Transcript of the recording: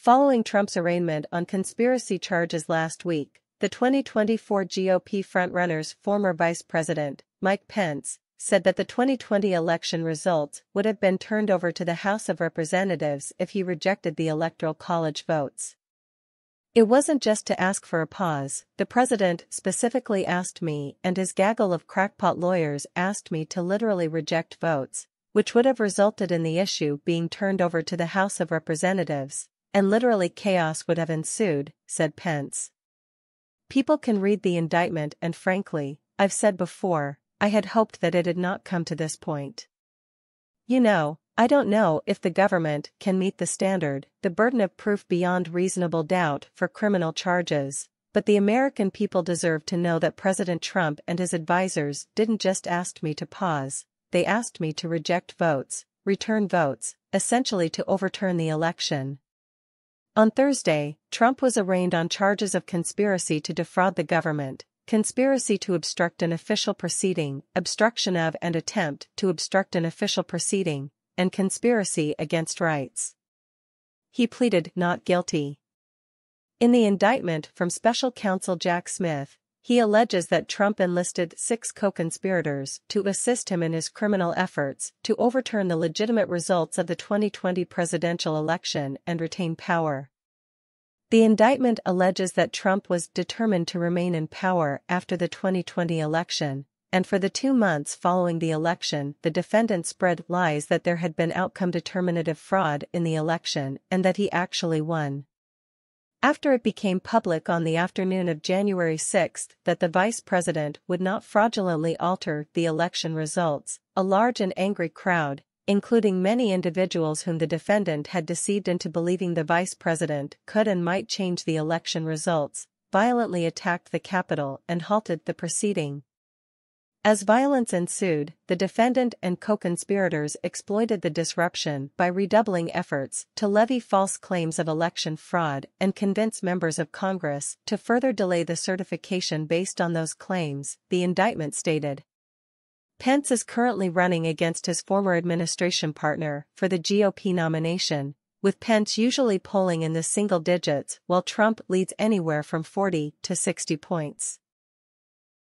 Following Trump's arraignment on conspiracy charges last week, the 2024 GOP frontrunner's former vice president, Mike Pence, said that the 2020 election results would have been turned over to the House of Representatives if he rejected the Electoral College votes. It wasn't just to ask for a pause, the president specifically asked me and his gaggle of crackpot lawyers asked me to literally reject votes, which would have resulted in the issue being turned over to the House of Representatives, and literally chaos would have ensued, said Pence. People can read the indictment and frankly, I've said before, I had hoped that it had not come to this point. You know, I don't know if the government can meet the standard, the burden of proof beyond reasonable doubt for criminal charges, but the American people deserve to know that President Trump and his advisers didn't just ask me to pause, they asked me to reject votes, return votes, essentially to overturn the election. On Thursday, Trump was arraigned on charges of conspiracy to defraud the government, conspiracy to obstruct an official proceeding, obstruction of and attempt to obstruct an official proceeding, and conspiracy against rights. He pleaded not guilty. In the indictment from special counsel Jack Smith, he alleges that Trump enlisted six co-conspirators to assist him in his criminal efforts to overturn the legitimate results of the 2020 presidential election and retain power. The indictment alleges that Trump was determined to remain in power after the 2020 election, and for the two months following the election the defendant spread lies that there had been outcome determinative fraud in the election and that he actually won. After it became public on the afternoon of January 6 that the vice president would not fraudulently alter the election results, a large and angry crowd, including many individuals whom the defendant had deceived into believing the vice president could and might change the election results, violently attacked the Capitol and halted the proceeding. As violence ensued, the defendant and co-conspirators exploited the disruption by redoubling efforts to levy false claims of election fraud and convince members of Congress to further delay the certification based on those claims, the indictment stated. Pence is currently running against his former administration partner for the GOP nomination, with Pence usually polling in the single digits while Trump leads anywhere from 40 to 60 points.